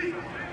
Feet.